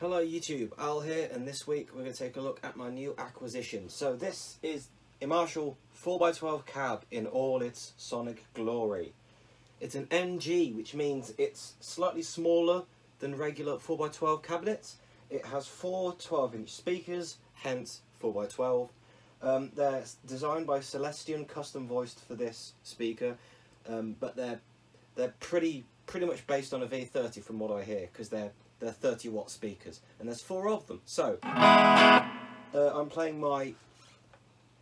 Hello YouTube, Al here and this week we're going to take a look at my new acquisition. So this is a Marshall 4x12 cab in all its sonic glory. It's an MG which means it's slightly smaller than regular 4x12 cabinets. It has four 12 inch speakers, hence 4x12. Um, they're designed by Celestion, custom voiced for this speaker, um, but they're they're pretty pretty much based on a V30 from what I hear because they're they're 30 watt speakers and there's four of them. So uh, I'm playing my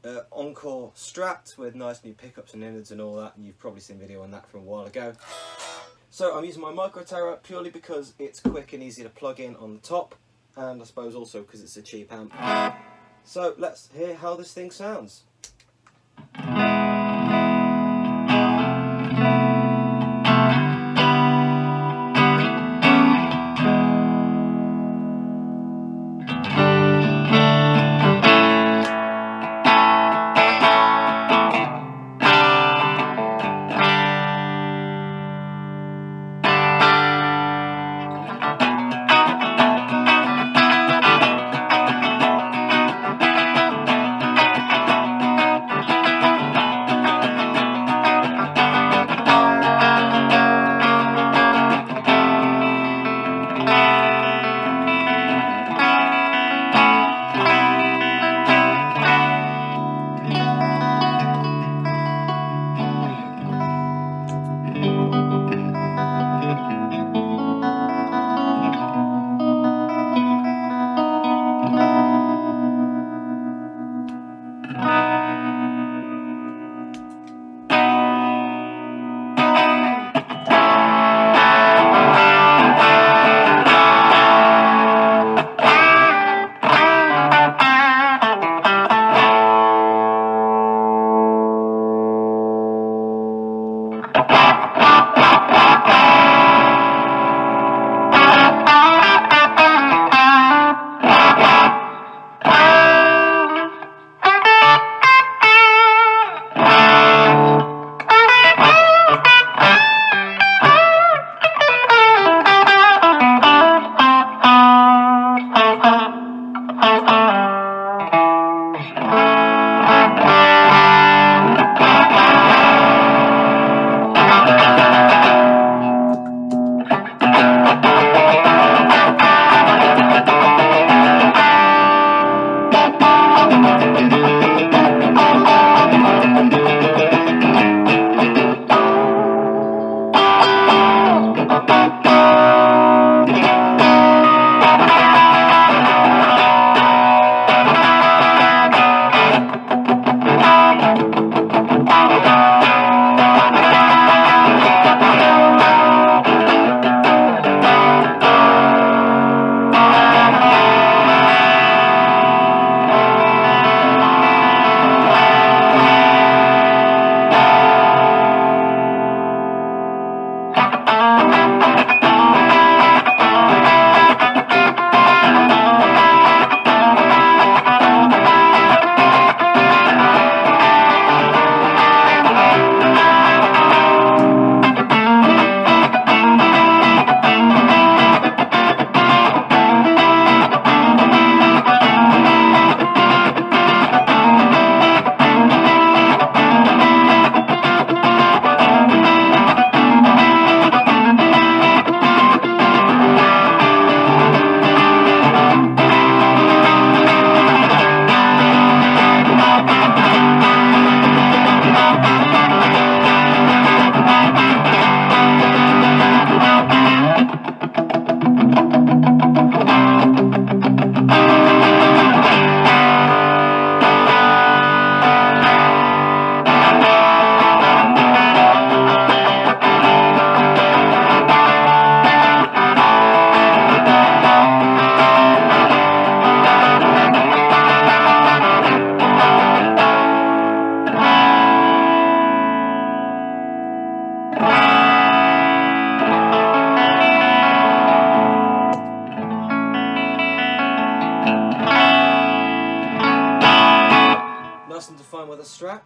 uh, Encore Strat with nice new pickups and innards and all that and you've probably seen video on that from a while ago. So I'm using my Micro Terror purely because it's quick and easy to plug in on the top and I suppose also because it's a cheap amp. So let's hear how this thing sounds. Nothing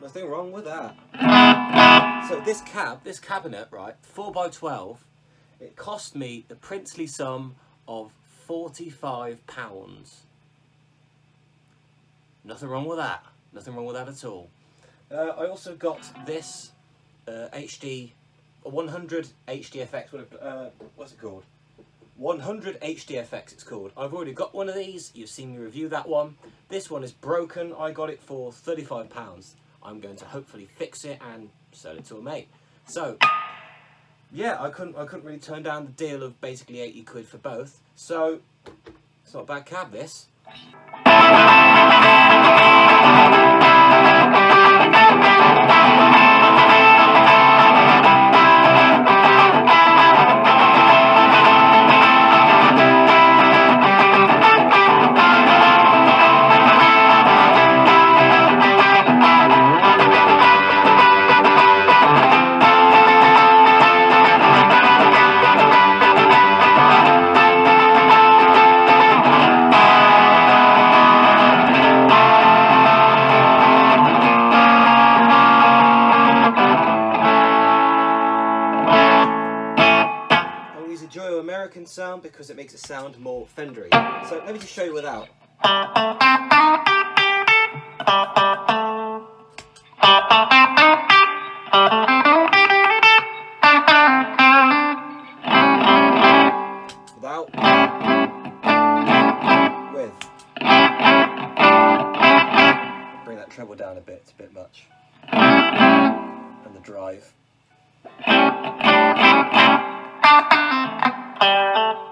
nothing wrong with that. So this cab, this cabinet, right, 4x12, it cost me the princely sum of £45. Nothing wrong with that. Nothing wrong with that at all. Uh, I also got this uh, HD, 100 HDFX, what, uh, what's it called? 100 HDFX it's called. I've already got one of these, you've seen me review that one. This one is broken, I got it for £35. I'm going to hopefully fix it and sell it to a mate. So, yeah, I couldn't, I couldn't really turn down the deal of basically 80 quid for both. So, it's not a bad cab this. Sound because it makes it sound more Fendery. So let me just show you without. Without. With. Bring that treble down a bit, it's a bit much. And the drive. So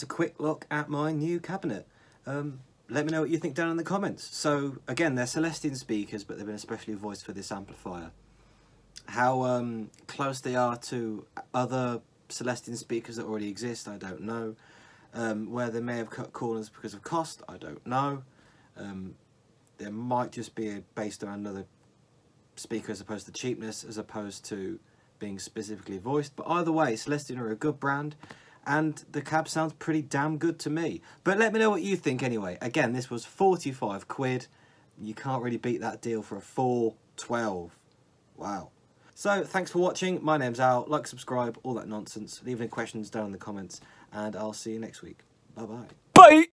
That's a quick look at my new cabinet. Um, let me know what you think down in the comments. So again, they're Celestion speakers, but they've been especially voiced for this amplifier. How um, close they are to other Celestion speakers that already exist, I don't know. Um, where they may have cut corners because of cost, I don't know. Um, there might just be based on another speaker as opposed to cheapness, as opposed to being specifically voiced. But either way, Celestion are a good brand and the cab sounds pretty damn good to me. But let me know what you think anyway. Again, this was 45 quid. You can't really beat that deal for a 412. Wow. So, thanks for watching. My name's Al. Like, subscribe, all that nonsense. Leave any questions down in the comments, and I'll see you next week. Bye-bye. Bye.